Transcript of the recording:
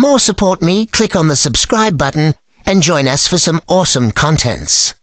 More support me, click on the subscribe button and join us for some awesome contents.